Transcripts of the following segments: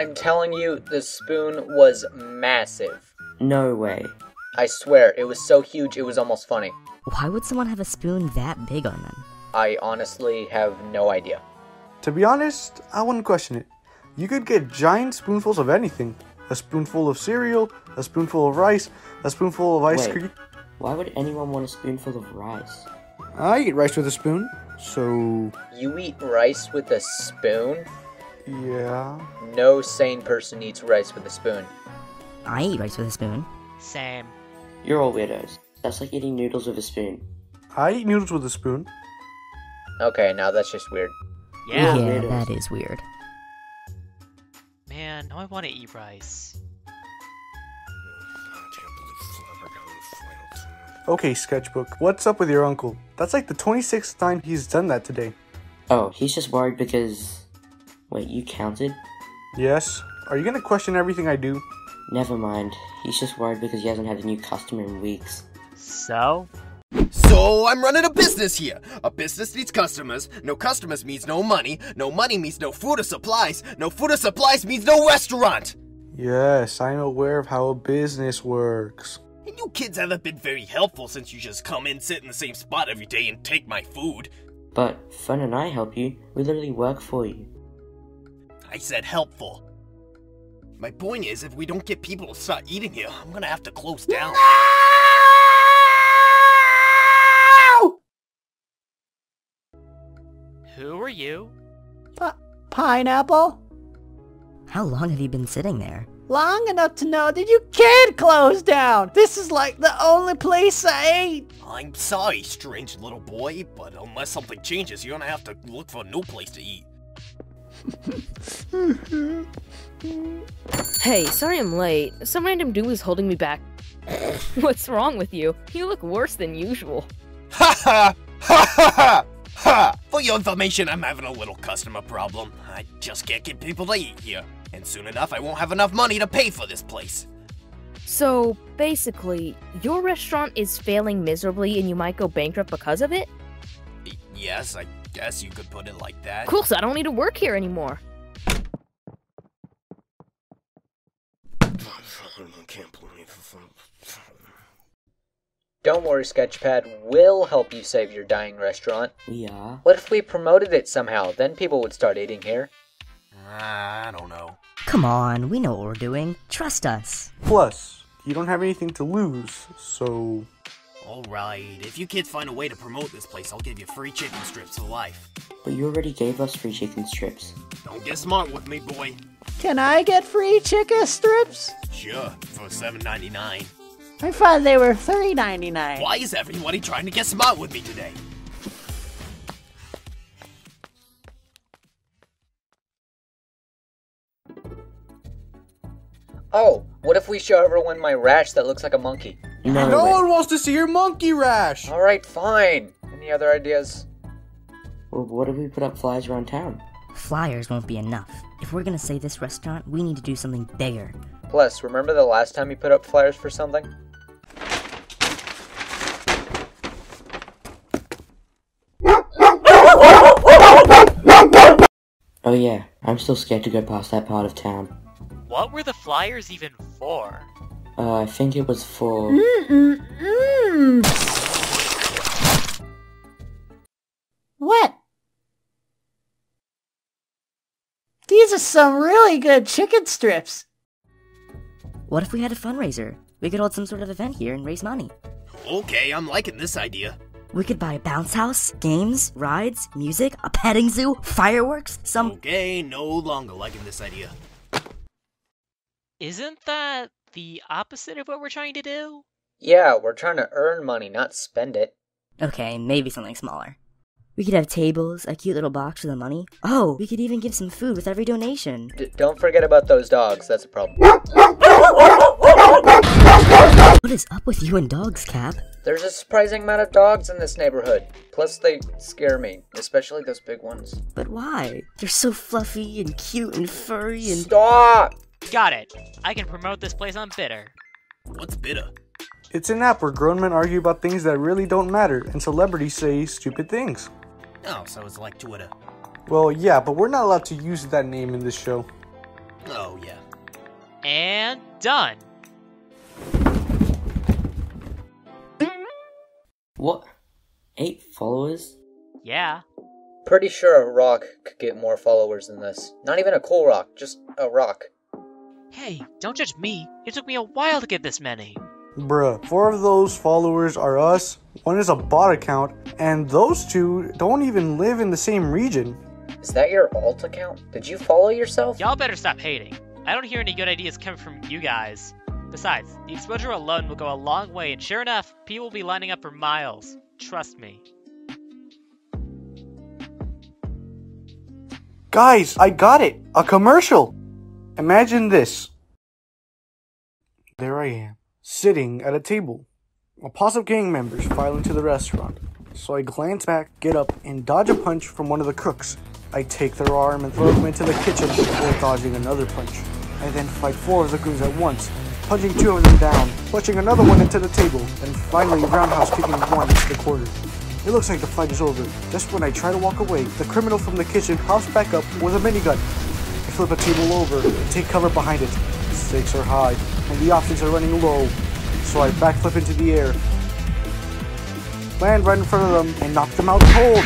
I'm telling you, the spoon was massive. No way. I swear, it was so huge it was almost funny. Why would someone have a spoon that big on them? I honestly have no idea. To be honest, I wouldn't question it. You could get giant spoonfuls of anything. A spoonful of cereal, a spoonful of rice, a spoonful of ice Wait. cream. Why would anyone want a spoonful of rice? I eat rice with a spoon, so You eat rice with a spoon? Yeah. No sane person eats rice with a spoon. I eat rice with a spoon. Same. You're all weirdos. That's like eating noodles with a spoon. I eat noodles with a spoon. Okay, now that's just weird. Yeah. yeah that is weird. Man, now I want to eat rice. Okay, sketchbook, what's up with your uncle? That's like the 26th time he's done that today. Oh, he's just worried because. Wait, you counted? Yes? Are you gonna question everything I do? Never mind. He's just worried because he hasn't had a new customer in weeks. So? So I'm running a business here. A business needs customers. No customers means no money. No money means no food or supplies. No food or supplies means no restaurant. Yes, I'm aware of how a business works. And you kids haven't been very helpful since you just come in, sit in the same spot every day, and take my food. But Fun and I help you. We literally work for you. I said helpful. My point is, if we don't get people to start eating here, I'm gonna have to close down. Who are you? Pi- pineapple? How long have you been sitting there? Long enough to know that you can't close down. This is like the only place I ate. I'm sorry, strange little boy, but unless something changes, you're gonna have to look for a new place to eat. Hey, sorry I'm late. Some random dude was holding me back. What's wrong with you? You look worse than usual. Ha ha! Ha ha ha! Ha! For your information, I'm having a little customer problem. I just can't get people to eat here. And soon enough, I won't have enough money to pay for this place. So, basically, your restaurant is failing miserably and you might go bankrupt because of it? Yes, I guess you could put it like that. Cool, so I don't need to work here anymore. Don't worry, Sketchpad. We'll help you save your dying restaurant. We are. What if we promoted it somehow? Then people would start eating here. Ah, I don't know. Come on, we know what we're doing. Trust us. Plus, you don't have anything to lose, so. Alright, if you kids find a way to promote this place, I'll give you free chicken strips for life. But you already gave us free chicken strips. Don't get smart with me, boy. Can I get free chicken strips? Sure, for $7.99. I thought they were three ninety nine. Why is everybody trying to get smart with me today? Oh, what if we show everyone my rash that looks like a monkey? No, No way. one wants to see your monkey rash! Alright, fine. Any other ideas? Well, what if we put up flyers around town? Flyers won't be enough. If we're gonna save this restaurant, we need to do something bigger. Plus, remember the last time you put up flyers for something? Oh yeah, I'm still scared to go past that part of town. What were the flyers even for? Uh, I think it was for. Mm-mm-mm. What? These are some really good chicken strips. What if we had a fundraiser? We could hold some sort of event here and raise money. Okay, I'm liking this idea. We could buy a bounce house, games, rides, music, a petting zoo, fireworks, some. Okay, no longer liking this idea. Isn't that the opposite of what we're trying to do? Yeah, we're trying to earn money, not spend it. Okay, maybe something smaller. We could have tables, a cute little box for the money. Oh, we could even give some food with every donation. D- don't forget about those dogs, that's a problem. What is up with you and dogs, Cap? There's a surprising amount of dogs in this neighborhood. Plus, they scare me, especially those big ones. But why? They're so fluffy and cute and furry and. Stop! Got it. I can promote this place on Bitter. What's bitter? It's an app where grown men argue about things that really don't matter, and celebrities say stupid things. Oh, so it's like Twitter. Well, yeah, but we're not allowed to use that name in this show. Oh, yeah. And done. What? Eight followers? Yeah. Pretty sure a rock could get more followers than this. Not even a cool rock, just a rock. Hey, don't judge me. It took me a while to get this many. Bruh, four of those followers are us, one is a bot account, and those two don't even live in the same region. Is that your alt account? Did you follow yourself? Y'all better stop hating. I don't hear any good ideas coming from you guys. Besides, the exposure alone will go a long way, and sure enough, people will be lining up for miles. Trust me. Guys, I got it! A commercial! Imagine this. There I am, sitting at a table. A posse of gang members file into the restaurant. So I glance back, get up, and dodge a punch from one of the cooks. I take their arm and throw them into the kitchen before dodging another punch. I then fight four of the goons at once, punching two of them down, pushing another one into the table, and finally roundhouse kicking one into the corner. It looks like the fight is over. Just when I try to walk away, the criminal from the kitchen hops back up with a minigun. Flip a table over and take cover behind it. The stakes are high, and the options are running low. So I backflip into the air, land right in front of them, and knock them out cold.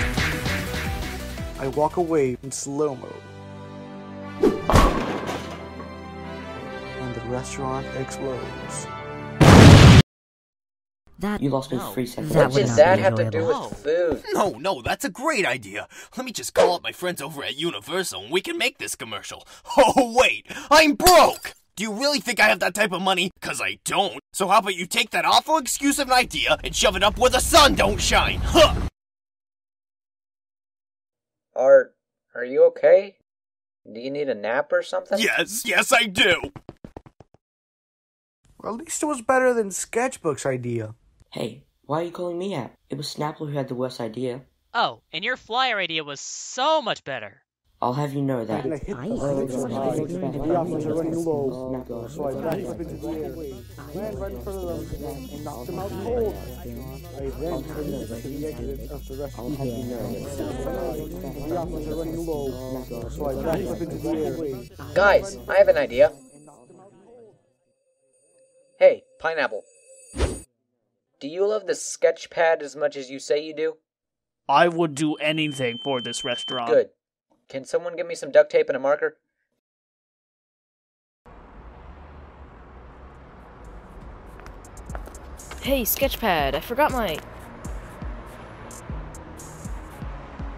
I walk away in slow mo. And the restaurant explodes. That You lost me No. three seconds. That What does that have to do enjoyable. with food? No, no, that's a great idea. Let me just call up my friends over at Universal and we can make this commercial. Oh, wait, I'm broke! Do you really think I have that type of money? Cause I don't. So how about you take that awful excuse of an idea and shove it up where the sun don't shine? Huh! Are are you okay? Do you need a nap or something? Yes, yes I do! Well, at least it was better than Sketchbook's idea. Hey, why are you calling me out? It was Snapple who had the worst idea. Oh, and your flyer idea was so much better. I'll have you know that. And I hit I- the I- stakes are I- high, I- the options are running low. So I backflip into the air, land right in front of them, and knock them out cold. I then turn to the exit of the restaurant. The options are running low. So I backflip into the air. Guys, I have an idea. Hey, Pineapple. Do you love the sketch pad as much as you say you do? I would do anything for this restaurant. Good. Can someone give me some duct tape and a marker? Hey, Sketchpad, I forgot my.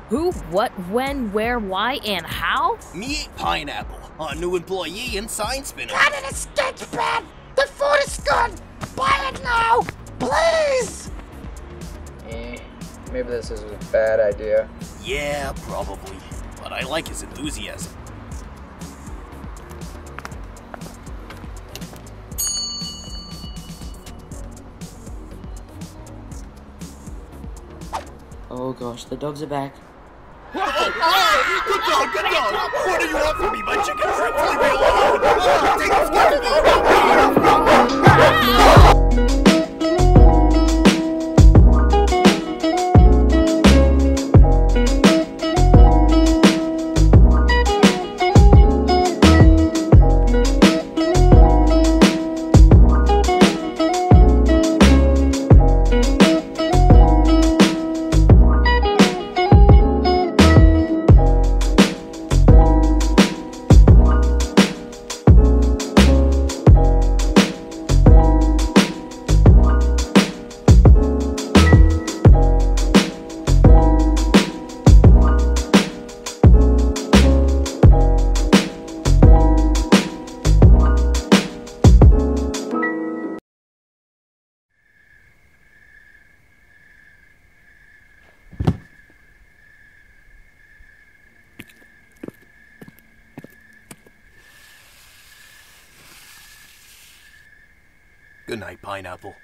Who, what, when, where, why, and how? Meet Pineapple, a new employee in Science Spinner. Got it a sketch pad! The food is good! Buy it now! Please! Eh, maybe this is a bad idea. Yeah, probably. But I like his enthusiasm. Oh gosh, the dogs are back. Good dog, good dog! What do you want from me, my chicken strips? Leave me alone! Oh, take this Good night, Pineapple.